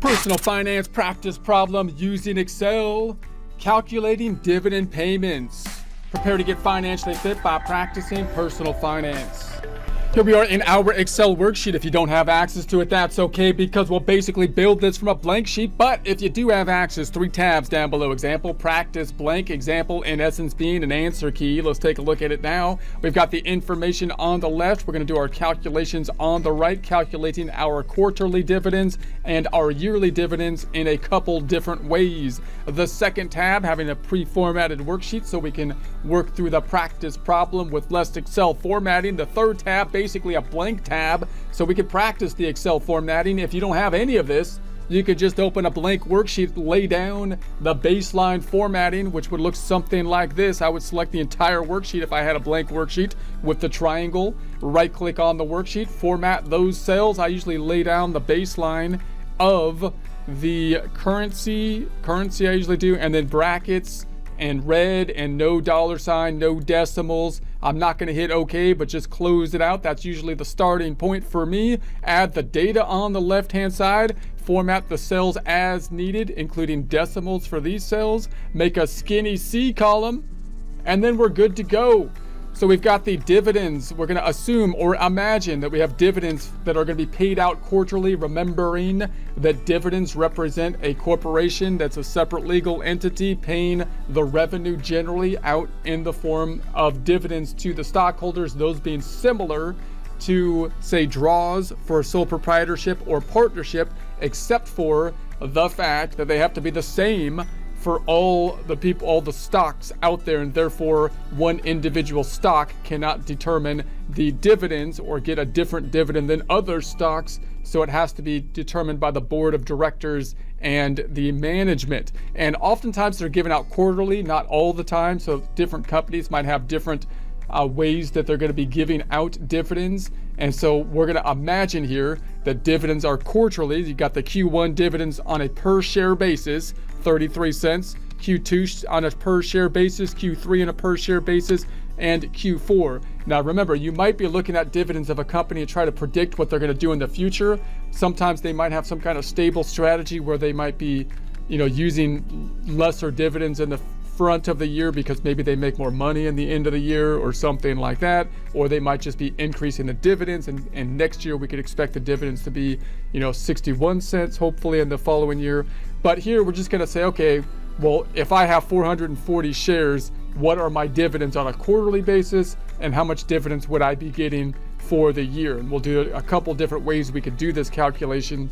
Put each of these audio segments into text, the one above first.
Personal finance practice problem using Excel. Calculating dividend payments. Prepare to get financially fit by practicing personal finance. Here we are in our Excel worksheet. If you don't have access to it, that's okay because we'll basically build this from a blank sheet. But if you do have access, three tabs down below. Example, practice, blank, example, in essence being an answer key. Let's take a look at it now. We've got the information on the left. We're going to do our calculations on the right, calculating our quarterly dividends and our yearly dividends in a couple different ways. The second tab, having a pre-formatted worksheet so we can work through the practice problem with less Excel formatting. The third tab, basically a blank tab so we could practice the Excel formatting. If you don't have any of this, you could just open a blank worksheet, lay down the baseline formatting, which would look something like this. I would select the entire worksheet if I had a blank worksheet with the triangle, right click on the worksheet, format those cells. I usually lay down the baseline of the currency, currency I usually do, and then brackets, and red and no dollar sign, no decimals. I'm not going to hit OK, but just close it out. That's usually the starting point for me. Add the data on the left hand side. Format the cells as needed, including decimals for these cells. Make a skinny C column, and then we're good to go. So we've got the dividends. We're going to assume or imagine that we have dividends that are going to be paid out quarterly, remembering that dividends represent a corporation that's a separate legal entity paying the revenue generally out in the form of dividends to the stockholders, those being similar to, say, draws for sole proprietorship or partnership, except for the fact that they have to be the same for all the people, all the stocks out there, and therefore one individual stock cannot determine the dividends or get a different dividend than other stocks. So it has to be determined by the board of directors and the management. And oftentimes they're given out quarterly, not all the time. So different companies might have different uh, ways that they're going to be giving out dividends. And so we're going to imagine here that dividends are quarterly. You got the Q1 dividends on a per share basis, 33 cents. Q2 on a per share basis, Q3 on a per share basis, and Q4. Now remember, you might be looking at dividends of a company and try to predict what they're going to do in the future. Sometimes they might have some kind of stable strategy where they might be, you know, using lesser dividends in the front of the year because maybe they make more money in the end of the year or something like that or they might just be increasing the dividends and, and next year we could expect the dividends to be you know 61 cents hopefully in the following year but here we're just going to say okay well if i have 440 shares what are my dividends on a quarterly basis and how much dividends would i be getting for the year and we'll do a couple different ways we could do this calculation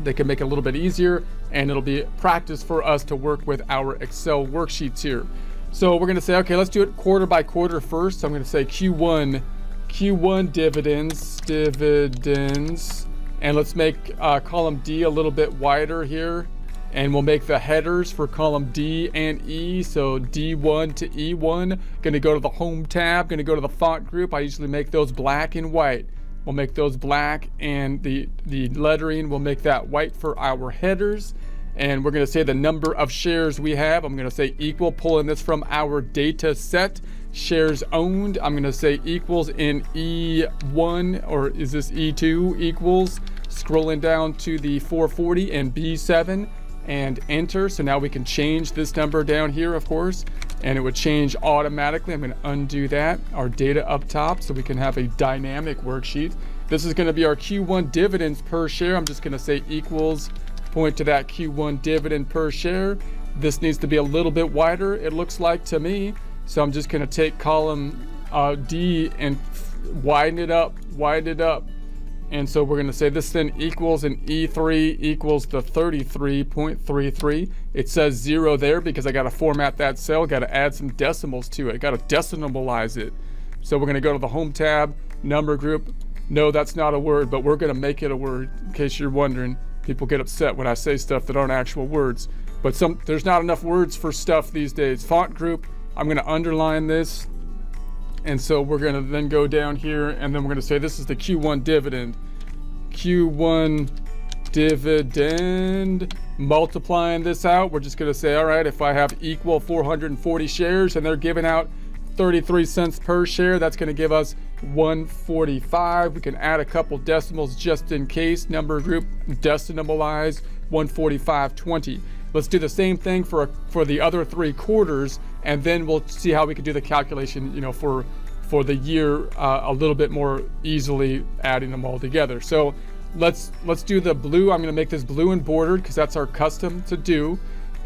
they can make it a little bit easier and it'll be practice for us to work with our Excel worksheets here. So we're to say, okay, let's do it quarter by quarter first. So I'm to say Q1, Q1 dividends, dividends, and let's make uh, column D a little bit wider here. And we'll make the headers for column D and E. So D1 to E1. Going to go to the home tab, going to go to the font group. I usually make those black and white. We'll make those black and the, the lettering, we'll make that white for our headers. And we're going to say the number of shares we have. I'm going to say equal, pulling this from our data set. Shares owned, I'm going to say equals in E1, or is this E2 equals? Scrolling down to the 440 and B7 and enter. So now we can change this number down here, of course, and it would change automatically. I'm going to undo that. Our data up top so we can have a dynamic worksheet. This is going to be our Q1 dividends per share. I'm just going to say equals, point to that Q1 dividend per share. This needs to be a little bit wider, it looks like to me. So I'm just going to take column uh, D and widen it up, widen it up and so we're going to say this then equals an E3 equals the 33.33. It says zero there because I got to format that cell, got to add some decimals to it, got to decimalize it. So we're going to go to the home tab, number group. No, that's not a word, but we're going to make it a word in case you're wondering. People get upset when I say stuff that aren't actual words. But some there's not enough words for stuff these days. Font group, I'm going to underline this and so we're going to then go down here and then we're going to say this is the Q1 dividend. Q1 dividend. Multiplying this out, we're just going to say, all right, if I have equal 440 shares and they're giving out 33 cents per share, that's going to give us 145. We can add a couple decimals just in case. Number group decimalize 145.20. Let's do the same thing for for the other three quarters, and then we'll see how we can do the calculation. You know, for for the year uh, a little bit more easily, adding them all together. So let's let's do the blue. I'm going to make this blue and bordered because that's our custom to do.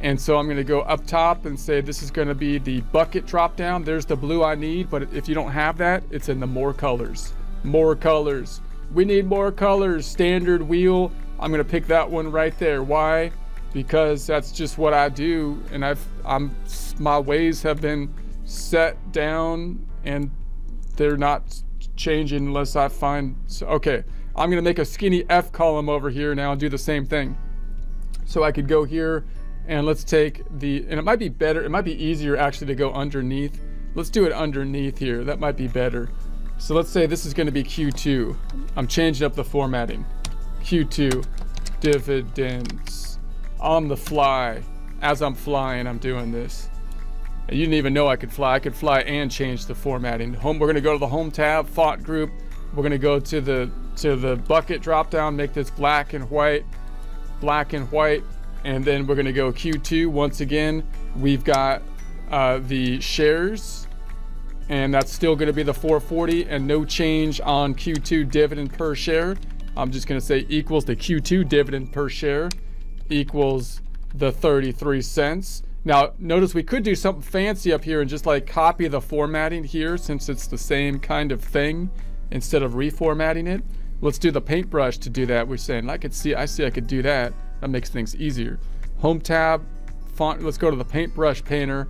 And so I'm going to go up top and say this is going to be the bucket drop down. There's the blue I need, but if you don't have that, it's in the more colors. More colors. We need more colors. Standard wheel. I'm going to pick that one right there. Why? Because that's just what I do and I've I'm my ways have been set down and they're not changing unless I find so, okay. I'm going to make a skinny F column over here now and do the same thing. So I could go here and let's take the, and it might be better, it might be easier actually to go underneath. Let's do it underneath here. That might be better. So let's say this is going to be Q2. I'm changing up the formatting. Q2 dividends on the fly. As I'm flying, I'm doing this. You didn't even know I could fly. I could fly and change the formatting. Home. We're to go to the home tab, font group. We're to go to the to the bucket drop down, make this black and white, black and white, and then we're to go Q2 once again. We've got uh, the shares, and that's still to be the 440 and no change on Q2 dividend per share. I'm just to say equals the Q2 dividend per share equals the 33 cents. Now, notice we could do something fancy up here and just like copy the formatting here since it's the same kind of thing instead of reformatting it. Let's do the paintbrush to do that. We're saying I could see, I see I could do that. That makes things easier. Home tab, font, let's go to the paintbrush painter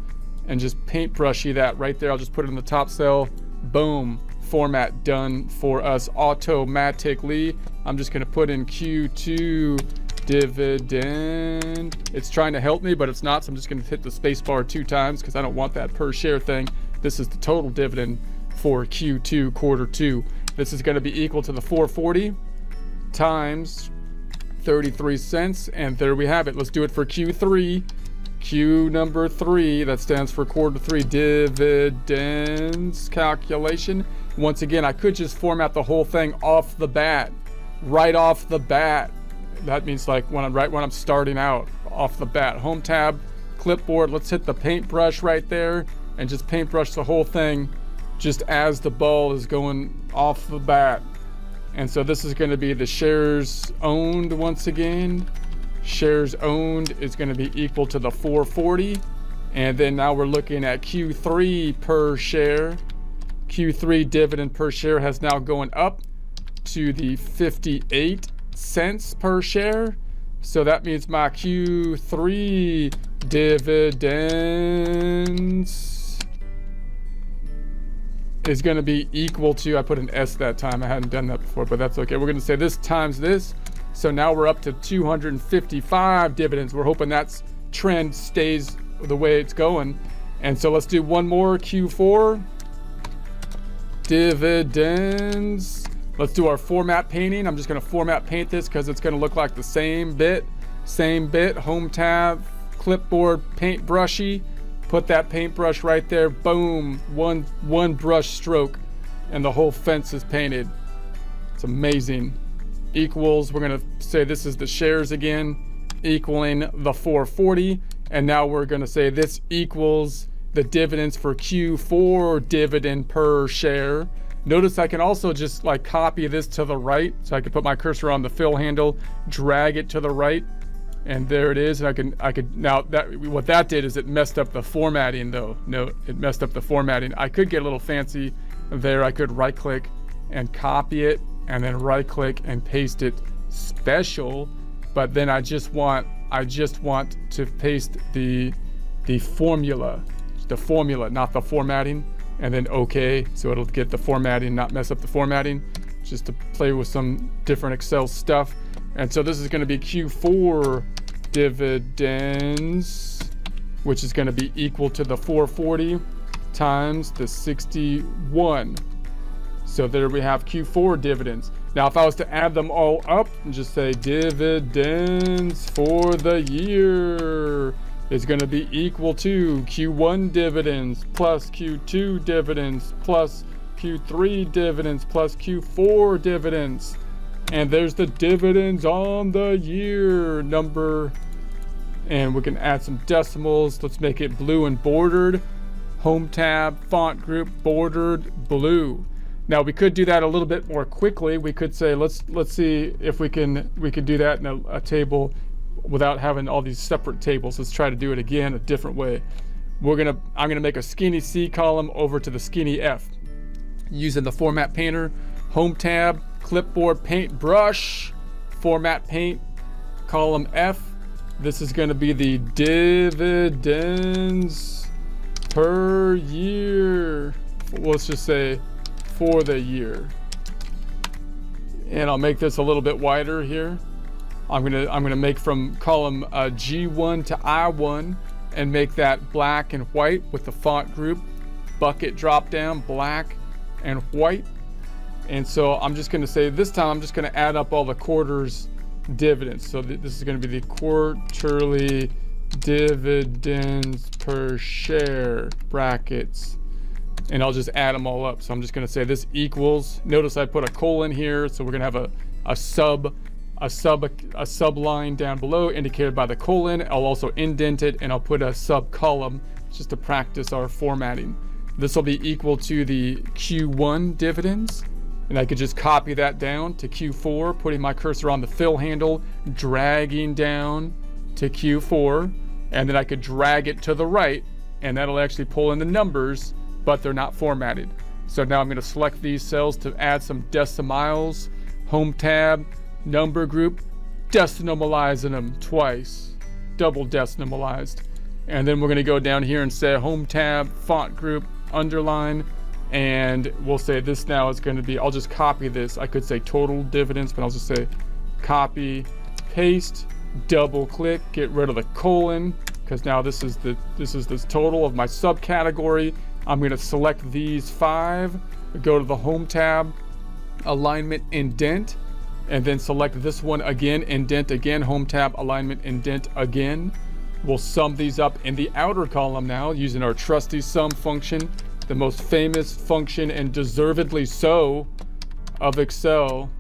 and just paintbrushy that right there. I'll just put it in the top cell. Boom, format done for us automatically. I'm just gonna put in Q2 dividend. It's trying to help me, but it's not. So I'm just gonna hit the space bar two times because I don't want that per share thing. This is the total dividend for Q2 quarter two. This is gonna be equal to the 440 times 33 cents. And there we have it. Let's do it for Q3. Q number three, that stands for quarter three dividends calculation. Once again, I could just format the whole thing off the bat, right off the bat. That means like when I'm right when I'm starting out off the bat. Home tab, clipboard. Let's hit the paintbrush right there and just paintbrush the whole thing just as the ball is going off the bat. And so this is going to be the shares owned once again. Shares owned is going to be equal to the 440. And then now we're looking at Q3 per share. Q3 dividend per share has now gone up to the 58 cents per share. So that means my Q3 dividends is going to be equal to, I put an S that time, I hadn't done that before, but that's okay. We're going to say this times this. So now we're up to 255 dividends. We're hoping that trend stays the way it's going. And so let's do one more Q4. Dividends. Let's do our format painting. I'm just going to format paint this because it's going to look like the same bit. Same bit. Home tab, clipboard, paint brushy. Put that paintbrush right there, boom, one, one brush stroke, and the whole fence is painted. It's amazing. Equals, we're gonna say this is the shares again, equaling the 440. And now we're gonna say this equals the dividends for Q4 dividend per share. Notice I can also just like copy this to the right. So I can put my cursor on the fill handle, drag it to the right, and there it is. And I can I could now that what that did is it messed up the formatting though. No it messed up the formatting. I could get a little fancy there. I could right click and copy it and then right click and paste it special. But then I just want I just want to paste the the formula the formula not the formatting and then okay so it'll get the formatting not mess up the formatting just to play with some different Excel stuff and so this is going to be Q4 dividends, which is going to be equal to the 440 times the 61. So there we have Q4 dividends. Now, if I was to add them all up and just say dividends for the year is going to be equal to Q1 dividends plus Q2 dividends plus Q3 dividends plus Q4 dividends. And there's the dividends on the year number. And we can add some decimals. Let's make it blue and bordered. Home tab, font group, bordered blue. Now we could do that a little bit more quickly. We could say let's let's see if we can we can do that in a, a table without having all these separate tables. Let's try to do it again a different way. We're gonna I'm gonna make a skinny C column over to the skinny F using the format painter, home tab, clipboard paint brush, format paint, column F. This is gonna be the dividends per year. Let's just say for the year. And I'll make this a little bit wider here. I'm gonna I'm gonna make from column uh, G1 to I1 and make that black and white with the font group bucket drop down black and white. And so I'm just gonna say this time I'm just gonna add up all the quarters dividends. So th this is gonna be the quarterly dividends per share brackets and I'll just add them all up. So I'm just gonna say this equals, notice I put a colon here, so we're gonna have a, a sub, a sub, a sub line down below indicated by the colon. I'll also indent it and I'll put a sub column just to practice our formatting. This will be equal to the Q1 dividends. And I could just copy that down to Q4, putting my cursor on the fill handle, dragging down to Q4, and then I could drag it to the right, and that'll actually pull in the numbers but they're not formatted. So now I'm going to select these cells to add some decimals, home tab, number group, decimalizing them twice, double decimalized. And then we're going to go down here and say home tab, font group, underline, and we'll say this now is going to be, I'll just copy this. I could say total dividends, but I'll just say copy, paste, double click, get rid of the colon, because now this is the this is the total of my subcategory I'm going to select these five, go to the Home tab, Alignment Indent, and then select this one again, Indent again, Home tab, Alignment Indent again. We'll sum these up in the outer column now using our trusty sum function, the most famous function and deservedly so of Excel.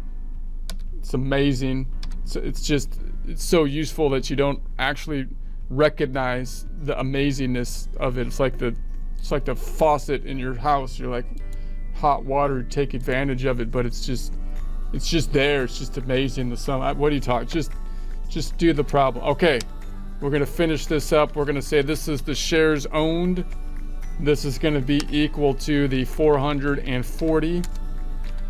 It's amazing. It's, it's just it's so useful that you don't actually recognize the amazingness of it. It's like the it's like the faucet in your house. You're like hot water, take advantage of it, but it's just it's just there. It's just amazing. The sun. What do you talk? Just just do the problem. Okay, we're gonna finish this up. We're gonna say this is the shares owned. This is gonna be equal to the 440.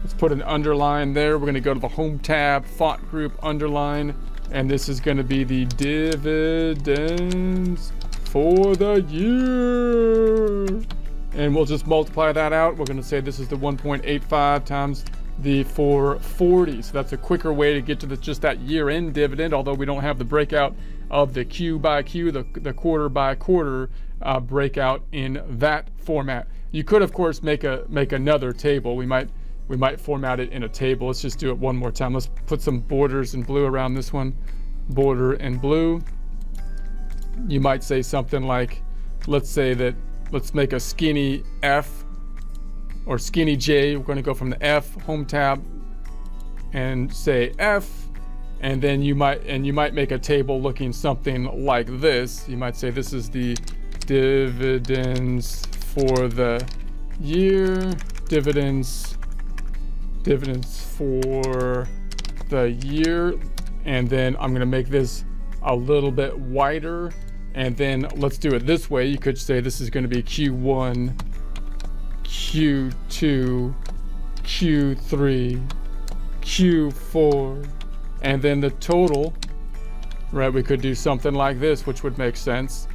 Let's put an underline there. We're gonna go to the home tab, font group, underline, and this is gonna be the dividends for the year. And we'll just multiply that out. We're going to say this is the 1.85 times the 440. So that's a quicker way to get to the, just that year-end dividend, although we don't have the breakout of the Q by Q, the, the quarter by quarter uh, breakout in that format. You could, of course, make a make another table. We might we might format it in a table. Let's just do it one more time. Let's put some borders in blue around this one. Border in blue you might say something like, let's say that, let's make a skinny F or skinny J. We're going to go from the F home tab and say F and then you might and you might make a table looking something like this. You might say this is the dividends for the year, dividends dividends for the year and then I'm going to make this a little bit wider and then let's do it this way. You could say this is going to be Q1, Q2, Q3, Q4, and then the total, right? We could do something like this, which would make sense.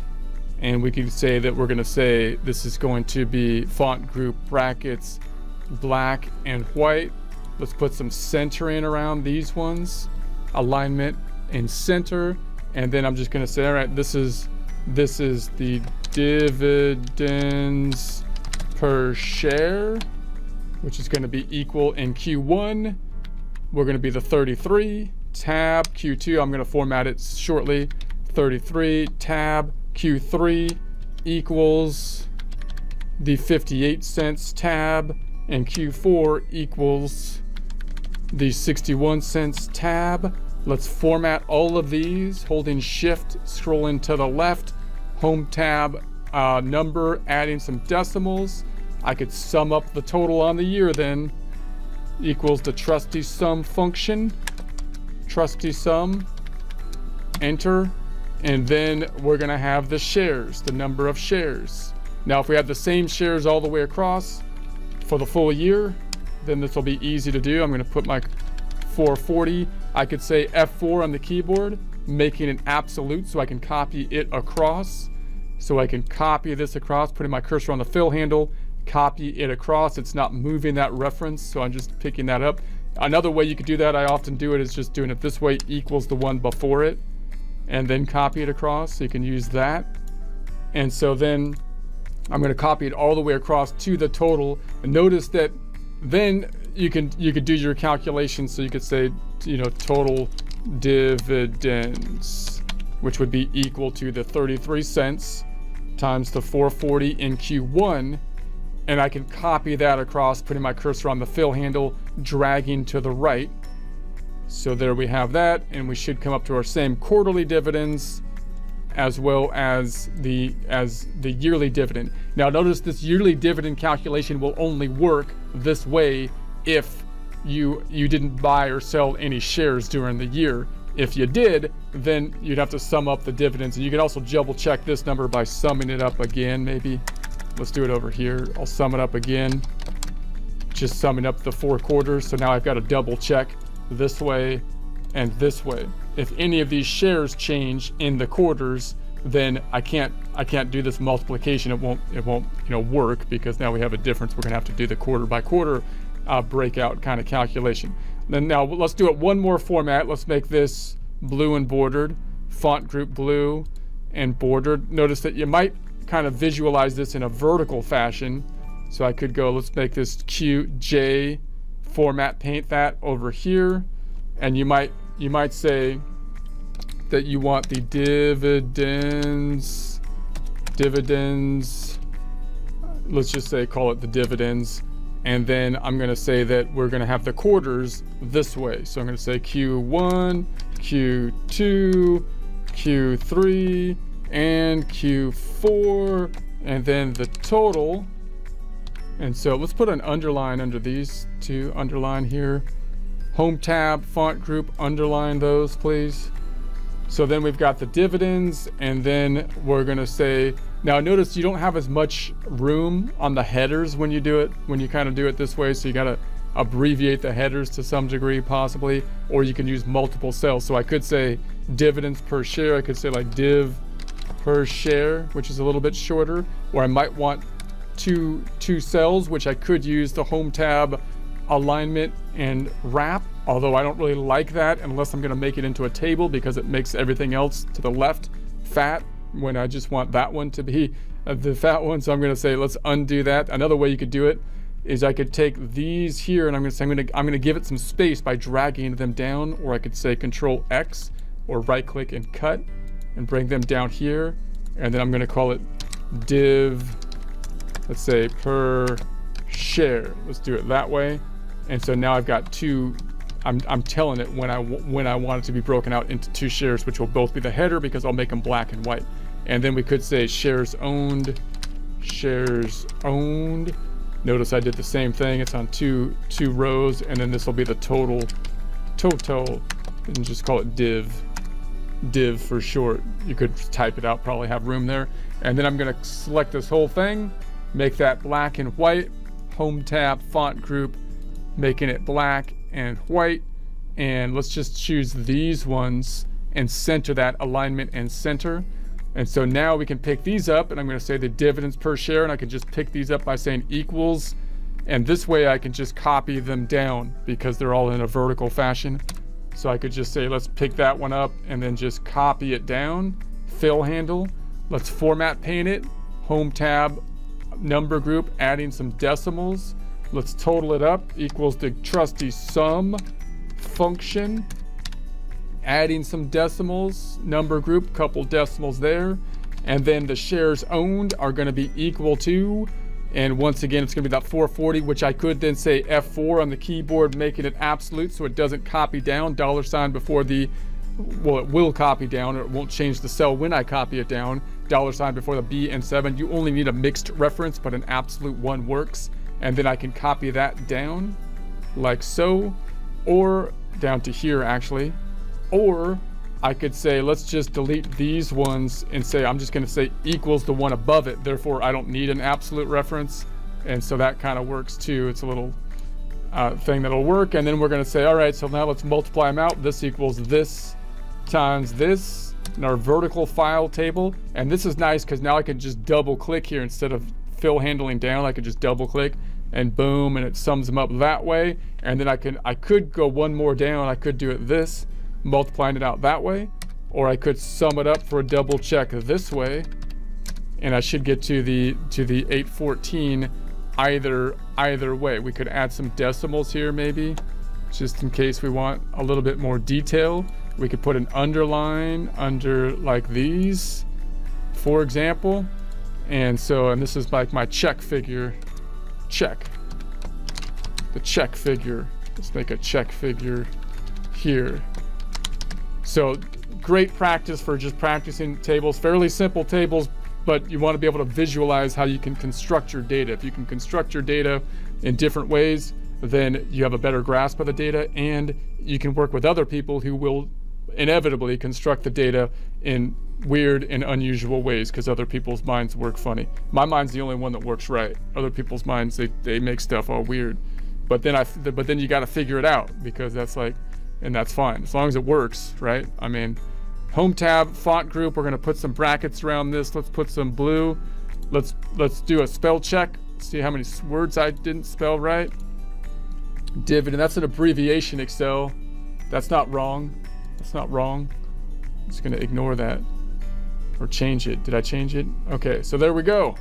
And we could say that we're going to say this is going to be font group brackets black and white. Let's put some centering around these ones. Alignment and center and then I'm just gonna say all right this is this is the dividends per share which is going to be equal in Q1 we're going to be the 33 tab Q2 I'm going to format it shortly 33 tab Q3 equals the 58 cents tab and Q4 equals the 61 cents tab. Let's format all of these, holding shift, scrolling to the left, home tab, uh, number, adding some decimals. I could sum up the total on the year then, equals the trusty sum function, trusty sum, enter, and then we're gonna have the shares, the number of shares. Now if we have the same shares all the way across for the full year, then this will be easy to do. I'm gonna put my 440. I could say F4 on the keyboard, making an absolute so I can copy it across. So I can copy this across, putting my cursor on the fill handle, copy it across. It's not moving that reference, so I'm just picking that up. Another way you could do that, I often do it, is just doing it this way, equals the one before it, and then copy it across. So you can use that. And so then I'm going to copy it all the way across to the total. And notice that then you can you could do your calculations. So you could say, you know, total dividends, which would be equal to the 33 cents times the 440 in Q1. And I can copy that across, putting my cursor on the fill handle, dragging to the right. So there we have that, and we should come up to our same quarterly dividends as well as the as the yearly dividend. Now notice this yearly dividend calculation will only work this way if you you didn't buy or sell any shares during the year. If you did, then you'd have to sum up the dividends. And you can also double check this number by summing it up again, maybe. Let's do it over here. I'll sum it up again. Just summing up the four quarters. So now I've got to double check this way and this way. If any of these shares change in the quarters, then I can't I can't do this multiplication. It won't it won't you know work because now we have a difference. We're gonna have to do the quarter by quarter uh, breakout kind of calculation. Then now let's do it one more format. Let's make this blue and bordered, font group blue and bordered. Notice that you might kind of visualize this in a vertical fashion. So I could go, let's make this QJ format, paint that over here. And you might you might say that you want the dividends, dividends, let's just say call it the dividends. And then I'm gonna say that we're gonna have the quarters this way. So I'm gonna say Q1, Q2, Q3, and Q4, and then the total. And so let's put an underline under these two, underline here. Home tab, font group, underline those, please. So then we've got the dividends, and then we're gonna say, now notice you don't have as much room on the headers when you do it, when you kind of do it this way, so you gotta abbreviate the headers to some degree possibly, or you can use multiple cells. So I could say dividends per share, I could say like div per share, which is a little bit shorter, or I might want two, two cells, which I could use the home tab alignment and wrap, although I don't really like that unless I'm gonna make it into a table because it makes everything else to the left fat when I just want that one to be uh, the fat one. So I'm gonna say, let's undo that. Another way you could do it is I could take these here and I'm gonna say, I'm gonna, I'm gonna give it some space by dragging them down, or I could say control X or right click and cut and bring them down here. And then I'm gonna call it div, let's say per share. Let's do it that way. And so now I've got two, I'm, I'm telling it when I, when I want it to be broken out into two shares, which will both be the header because I'll make them black and white. And then we could say shares owned, shares owned. Notice I did the same thing. It's on two, two rows. And then this will be the total, total, and just call it div, div for short. You could type it out, probably have room there. And then I'm gonna select this whole thing, make that black and white, home tab, font group, making it black and white. And let's just choose these ones and center that alignment and center. And so now we can pick these up and I'm gonna say the dividends per share and I can just pick these up by saying equals. And this way I can just copy them down because they're all in a vertical fashion. So I could just say, let's pick that one up and then just copy it down, fill handle. Let's format paint it, home tab, number group, adding some decimals. Let's total it up equals the trusty sum function. Adding some decimals, number group, couple decimals there. And then the shares owned are going to be equal to And once again, it's gonna be that 440, which I could then say F4 on the keyboard, making it absolute so it doesn't copy down, dollar sign before the, well, it will copy down or it won't change the cell when I copy it down, dollar sign before the B and 7. You only need a mixed reference, but an absolute one works. And then I can copy that down like so, or down to here actually, or I could say, let's just delete these ones and say, I'm just going to say equals the one above it. Therefore, I don't need an absolute reference. And so that kind of works too. It's a little uh, thing that'll work. And then we're going to say, all right, so now let's multiply them out. This equals this times this in our vertical file table. And this is nice because now I can just double click here instead of fill handling down. I can just double click and boom, and it sums them up that way. And then I can, I could go one more down. I could do it this multiplying it out that way, or I could sum it up for a double check this way, and I should get to the to the 814 either either way. We could add some decimals here maybe, just in case we want a little bit more detail. We could put an underline under like these, for example. And so, and this is like my check figure, check. The check figure. Let's make a check figure here. So great practice for just practicing tables, fairly simple tables, but you want to be able to visualize how you can construct your data. If you can construct your data in different ways, then you have a better grasp of the data and you can work with other people who will inevitably construct the data in weird and unusual ways because other people's minds work funny. My mind's the only one that works right. Other people's minds, they, they make stuff all weird. But then I, but then you got to figure it out because that's like, and that's fine as long as it works, right? I mean, home tab font group. We're gonna put some brackets around this. Let's put some blue. Let's let's do a spell check. See how many words I didn't spell right. Dividend. That's an abbreviation. Excel. That's not wrong. That's not wrong. I'm just gonna ignore that or change it. Did I change it? Okay, so there we go.